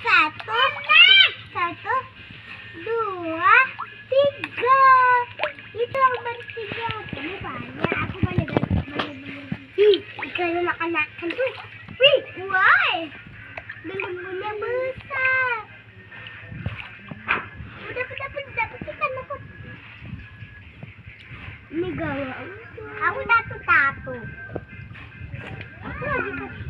Satu, satu, dua, tiga. Itu yang bertiga. Kamu banyak. Aku banyak banyak banyak. Ih, ikan makan-makan tuh. Wih, why? Belum-belumnya besar. Udah, udah, udah, dapat ikan aku. Ini gawang. Aku satu satu. Aku lagi.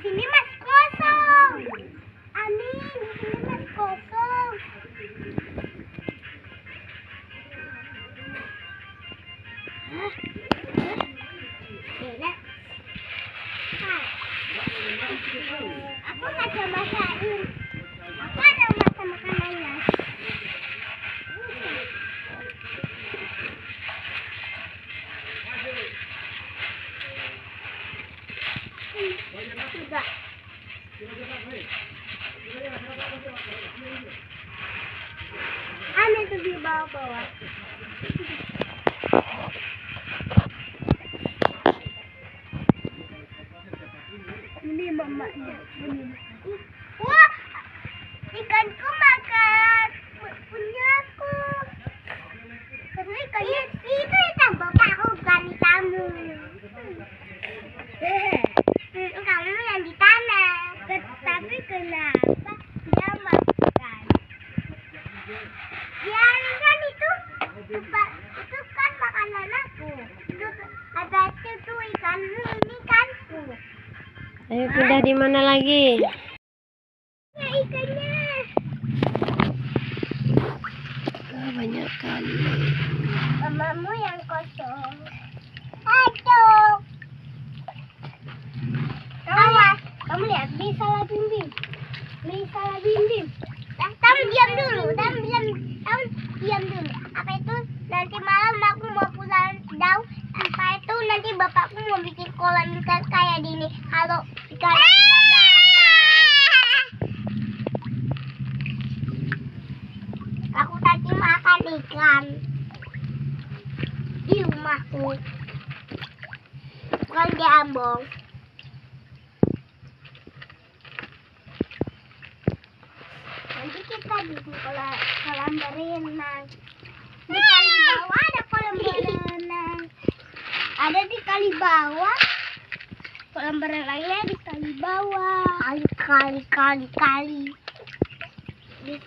Di sini masih kosong. Amin, di sini masih kosong. Beda. Hai. Aku masak masakin. Ambil tuh di bawah-bawah. Ini mamanya. Ini. Wah, ikanku makan punya aku. Karena ikannya itu ikan bapakku bukan ikanmu. Hmm, kamu yang di tanah. Tapi kenapa dia makan? Ya kan itu itu kan makanan aku. Itu ada itu ikan ini ikanku. Ayo pindah di mana lagi? Ya ikannya. Ah, banyak kali. Mamamu yang kosong. Bapakku mau bikin kolam ikan kayak gini. Kalau ikan tidak. Aku tadi makan ikan di rumahku. Bukan di Ambon. Nanti kita bikin kolam, kolam berenang. Di kali bawah ada kolam berenang. Ada di kali bawah. Kolam berenangnya di kali bawah. Kali kali kali kali. Di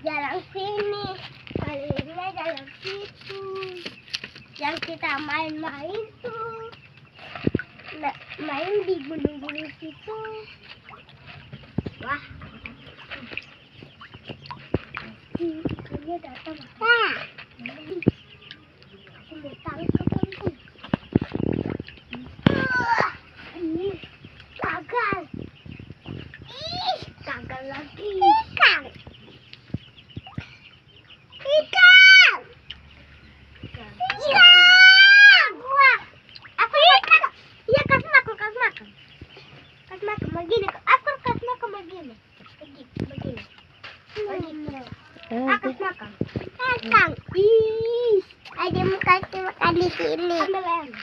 jalan sini. Kali ini jalan situ. Yang kita main-main tuh. Nah, main di gunung-gunung situ. Wah. Hmm, Dia datang. Wah. Ini tangkap aku. Ah, Ini gagal. Ih, gagal lagi. Ikan. Ikan. Ikan. Wah. Aku ikan. Iya, kasih makan, kasih makan. Kasih makan begini. Aku kasih makan begini. Begini, begini. Makan. Ih, ada muka di sini. Ambil enak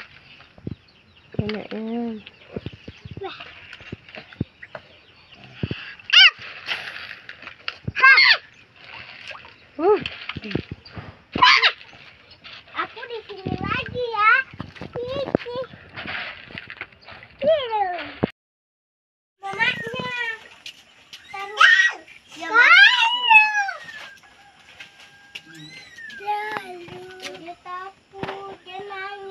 ya.